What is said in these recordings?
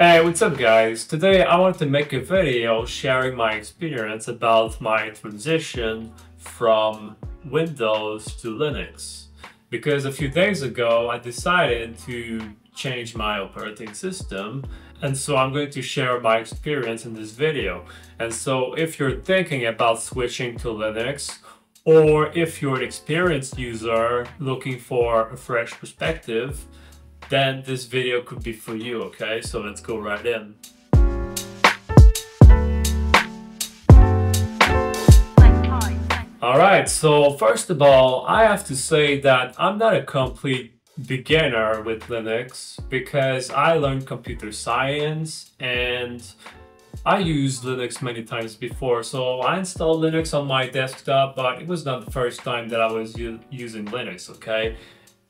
Hey, what's up guys? Today I want to make a video sharing my experience about my transition from Windows to Linux. Because a few days ago I decided to change my operating system and so I'm going to share my experience in this video. And so if you're thinking about switching to Linux or if you're an experienced user looking for a fresh perspective, then this video could be for you, okay? So let's go right in. Alright, so first of all, I have to say that I'm not a complete beginner with Linux because I learned computer science and I used Linux many times before. So I installed Linux on my desktop, but it was not the first time that I was using Linux, okay?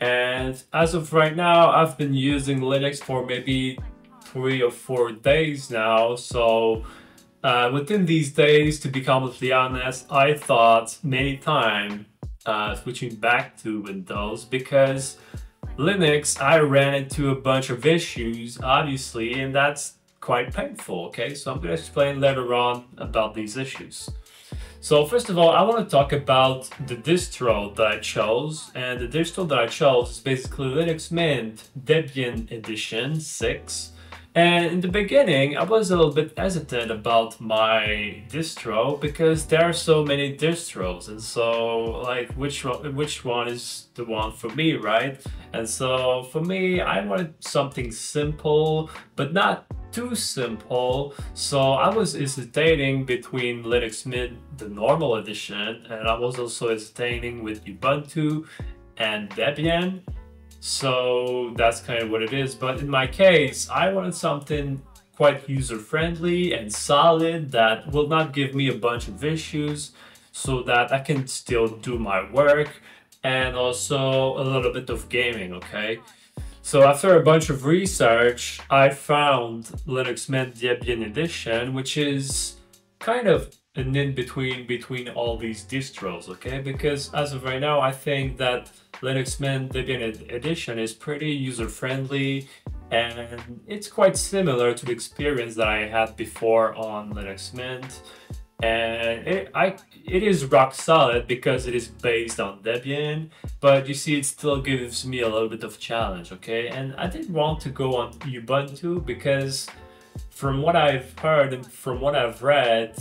And as of right now, I've been using Linux for maybe three or four days now. So uh, within these days, to be completely honest, I thought many times uh, switching back to Windows because Linux, I ran into a bunch of issues, obviously, and that's quite painful, okay? So I'm to explain later on about these issues. So first of all, I want to talk about the distro that I chose. And the distro that I chose is basically Linux Mint Debian Edition 6. And in the beginning, I was a little bit hesitant about my distro because there are so many distros, and so like which one, which one is the one for me, right? And so for me, I wanted something simple, but not too simple. So I was hesitating between Linux Mint, the normal edition, and I was also hesitating with Ubuntu and Debian. So that's kind of what it is. But in my case, I wanted something quite user-friendly and solid that will not give me a bunch of issues so that I can still do my work and also a little bit of gaming, okay? So after a bunch of research, I found Linux Mint Debian Edition, which is kind of an in-between between all these distros, okay? Because as of right now, I think that Linux Mint Debian Edition is pretty user-friendly and it's quite similar to the experience that I had before on Linux Mint. And it, I, it is rock solid because it is based on Debian, but you see it still gives me a little bit of challenge, okay? And I didn't want to go on Ubuntu because from what I've heard and from what I've read,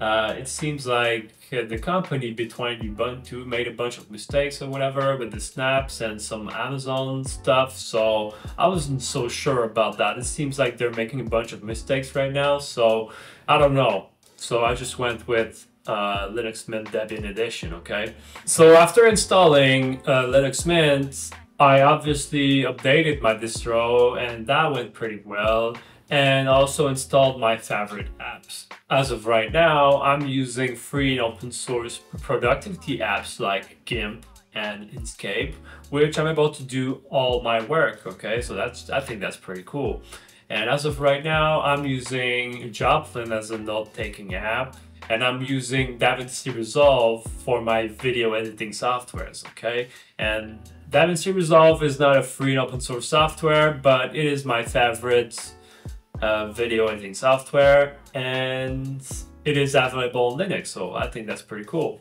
uh, it seems like uh, the company between Ubuntu made a bunch of mistakes or whatever with the snaps and some Amazon stuff. So I wasn't so sure about that. It seems like they're making a bunch of mistakes right now. So I don't know. So I just went with uh, Linux Mint Debian Edition, okay? So after installing uh, Linux Mint, I obviously updated my distro and that went pretty well and also installed my favorite apps. As of right now, I'm using free and open source productivity apps like GIMP and Inkscape, which I'm able to do all my work, okay? So that's I think that's pretty cool. And as of right now, I'm using Joplin as a note-taking app, and I'm using DaVinci Resolve for my video editing softwares, okay? And DaVinci Resolve is not a free and open source software, but it is my favorite uh, video editing software and it is available on Linux, so I think that's pretty cool.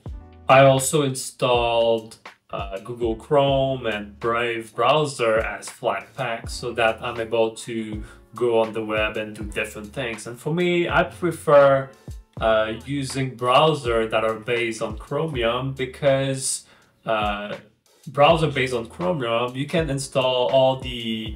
I also installed uh, Google Chrome and Brave browser as Flatpak so that I'm able to go on the web and do different things. And for me, I prefer uh, using browser that are based on Chromium because uh, browser based on Chromium, you can install all the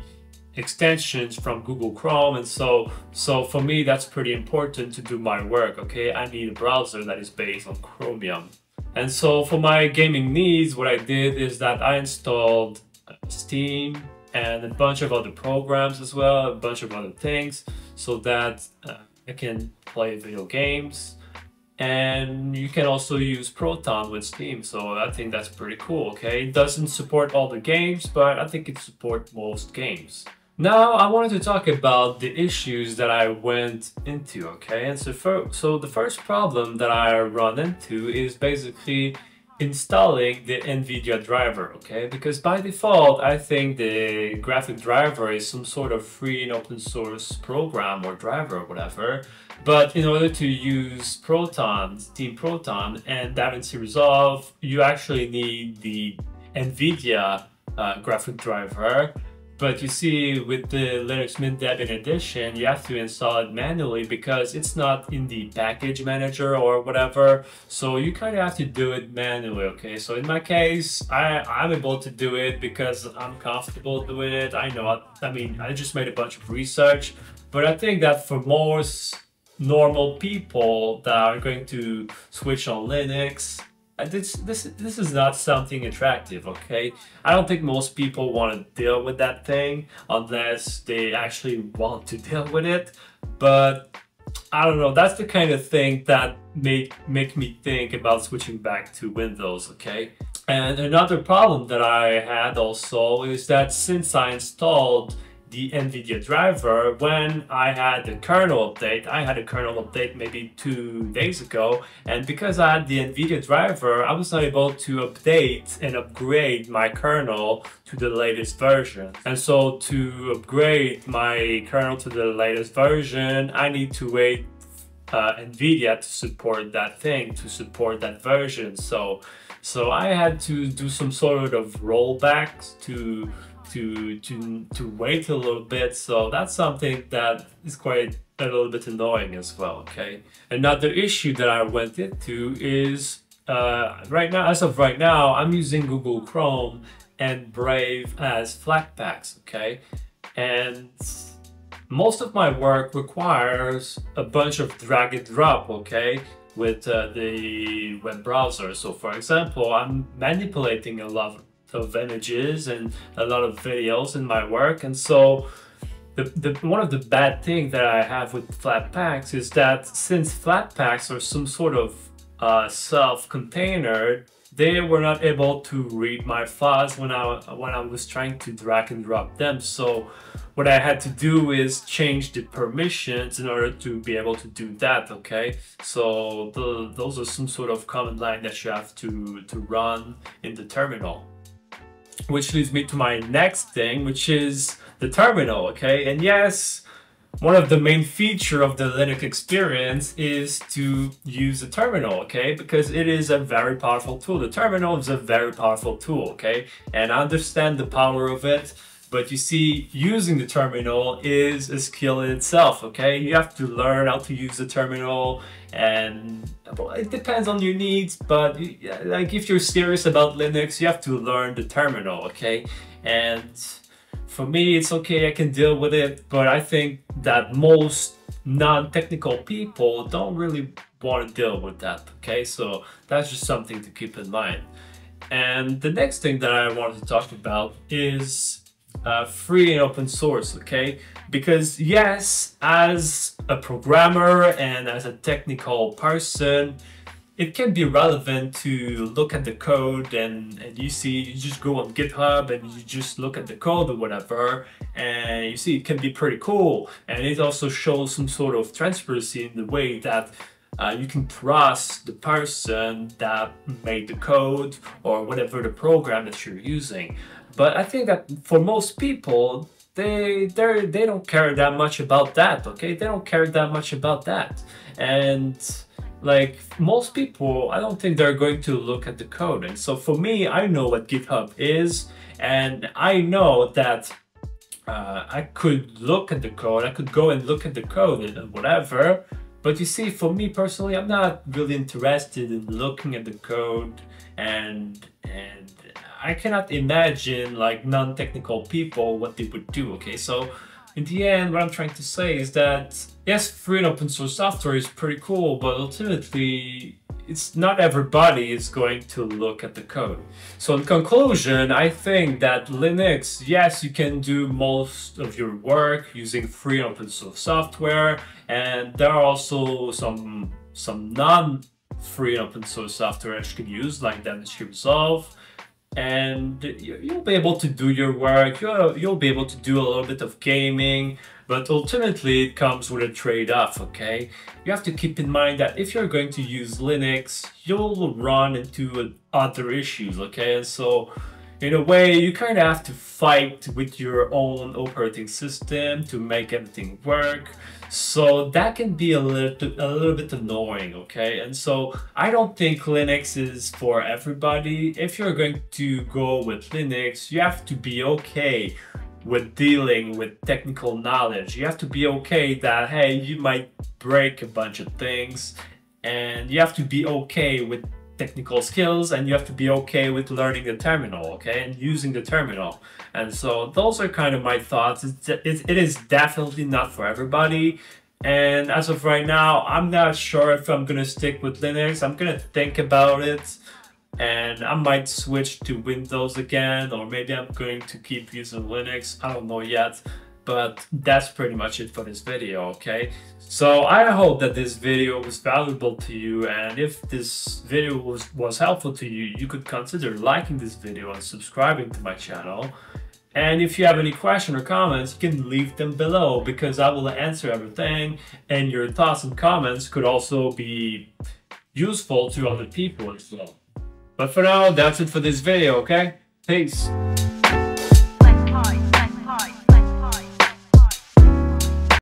extensions from Google Chrome and so so for me that's pretty important to do my work okay I need a browser that is based on Chromium and so for my gaming needs what I did is that I installed Steam and a bunch of other programs as well a bunch of other things so that uh, I can play video games and you can also use Proton with Steam, so I think that's pretty cool, okay? It doesn't support all the games, but I think it supports most games. Now I wanted to talk about the issues that I went into, okay? And so, for, so the first problem that I run into is basically installing the NVIDIA driver, okay? Because by default, I think the graphic driver is some sort of free and open source program or driver or whatever. But in order to use Proton, Steam Proton and DaVinci Resolve, you actually need the NVIDIA uh, graphic driver but you see, with the Linux Mint Debian Edition, you have to install it manually because it's not in the package manager or whatever. So you kind of have to do it manually, okay? So in my case, I, I'm able to do it because I'm comfortable doing it. I know, I mean, I just made a bunch of research, but I think that for most normal people that are going to switch on Linux, Uh, this this this is not something attractive okay? I don't think most people want to deal with that thing unless they actually want to deal with it but i don't know that's the kind of thing that make make me think about switching back to windows okay? And another problem that i had also is that since i installed the NVIDIA driver when I had the kernel update. I had a kernel update maybe two days ago, and because I had the NVIDIA driver, I was not able to update and upgrade my kernel to the latest version. And so to upgrade my kernel to the latest version, I need to wait uh, NVIDIA to support that thing, to support that version. So, so I had to do some sort of rollbacks to to to to wait a little bit. So that's something that is quite a little bit annoying as well. Okay. Another issue that I went into is uh, right now, as of right now, I'm using Google Chrome and Brave as Flatpaks. Okay, and most of my work requires a bunch of drag and drop. Okay with uh, the web browser. So for example, I'm manipulating a lot of images and a lot of videos in my work. And so the, the one of the bad things that I have with Flatpaks is that since Flatpaks are some sort of uh, self-container, they were not able to read my files when I when I was trying to drag and drop them. So what I had to do is change the permissions in order to be able to do that. Okay, so the, those are some sort of command line that you have to to run in the terminal which leads me to my next thing, which is the terminal, okay? And yes, one of the main feature of the Linux experience is to use the terminal, okay? Because it is a very powerful tool. The terminal is a very powerful tool, okay? And I understand the power of it, but you see, using the terminal is a skill in itself, okay? You have to learn how to use the terminal and well, it depends on your needs, but like if you're serious about Linux, you have to learn the terminal, okay? And for me, it's okay, I can deal with it, but I think that most non-technical people don't really want to deal with that, okay? So that's just something to keep in mind. And the next thing that I wanted to talk about is uh, free and open source, okay? Because yes, as a programmer and as a technical person, it can be relevant to look at the code and, and you see, you just go on GitHub and you just look at the code or whatever, and you see it can be pretty cool. And it also shows some sort of transparency in the way that uh, you can trust the person that made the code or whatever the program that you're using. But I think that for most people, they they they don't care that much about that. Okay, they don't care that much about that, and like most people, I don't think they're going to look at the code. And so for me, I know what GitHub is, and I know that uh, I could look at the code. I could go and look at the code and whatever. But you see, for me personally, I'm not really interested in looking at the code and and I cannot imagine like non-technical people what they would do, okay? So in the end, what I'm trying to say is that yes, free and open source software is pretty cool, but ultimately it's not everybody is going to look at the code. So in conclusion, I think that Linux, yes, you can do most of your work using free and open source software, and there are also some some non-free and open source software that you can use, like DaVinci Resolve, and you'll be able to do your work, you'll, be able to do a little bit of gaming, but ultimately it comes with a trade-off, okay? You have to keep in mind that if you're going to use Linux, you'll run into other issues, okay? And so in a way, you kind of have to fight with your own operating system to make everything work. So that can be a little, a little bit annoying, okay? And so I don't think Linux is for everybody. If you're going to go with Linux, you have to be okay with dealing with technical knowledge. You have to be okay that, hey, you might break a bunch of things and you have to be okay with technical skills and you have to be okay with learning the terminal, okay, and using the terminal. And so those are kind of my thoughts. It's, it, it is definitely not for everybody. And as of right now, I'm not sure if I'm gonna stick with Linux. I'm gonna think about it and I might switch to Windows again, or maybe I'm going to keep using Linux. I don't know yet, but that's pretty much it for this video, okay? So I hope that this video was valuable to you, and if this video was, was helpful to you, you could consider liking this video and subscribing to my channel. And if you have any question or comments, you can leave them below because I will answer everything and your thoughts and comments could also be useful to other people as well. But for now, that's it for this video, okay? Peace.